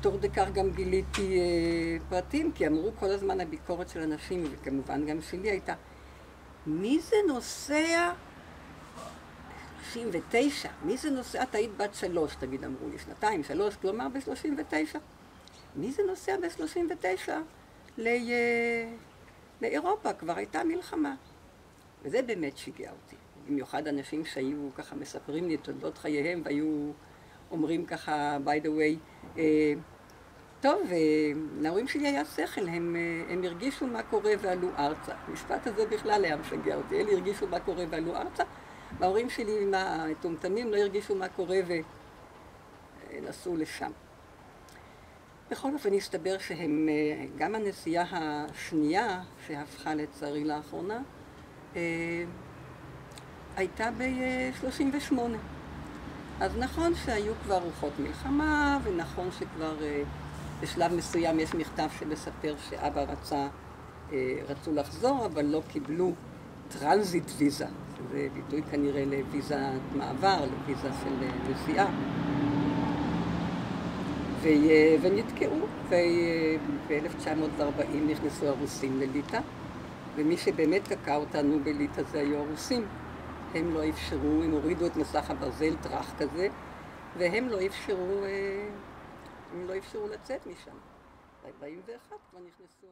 תוך דקר גם גיליתי אה, פרטים, כי אמרו כל הזמן הביקורת של אנשים, וכמובן גם שלי הייתה, מי זה נוסע 39? מי זה נוסע? את היית בת שלוש, תגיד, אמרו לי, שנתיים, שלוש, כלומר ב-39. מי זה נוסע ב-39 לאירופה? כבר הייתה מלחמה. וזה באמת שיגע אותי. במיוחד אנשים שהיו ככה מספרים לי את תולדות חייהם והיו אומרים ככה, by the way, אה, טוב, אה, להורים שלי היה שכל, הם, אה, הם הרגישו מה קורה ועלו ארצה. המשפט הזה בכלל היה משגע אותי. אלה הרגישו מה קורה ועלו ארצה, וההורים שלי, המטומטמים, לא הרגישו מה קורה ונסעו לשם. בכל אופן הסתבר שהם, גם הנסיעה השנייה, שהפכה לצערי לאחרונה, הייתה ב-38. אז נכון שהיו כבר רוחות מלחמה, ונכון שכבר אה, בשלב מסוים יש מכתב שמספר שאבא רצה, אה, רצו לחזור, אבל לא קיבלו טרנזיט ויזה, שזה ביטוי כנראה לוויזת מעבר, לוויזה של אה, נסיעה. ונתקעו, וב-1940 נכנסו הרוסים לליטא, ומי שבאמת תקע אותנו בליטא זה היו הרוסים. הם לא אפשרו, הם הורידו את מסך הברזל, טראח כזה, והם לא אפשרו, אה, הם לא אפשרו לצאת משם. ב-41 כבר נכנסו...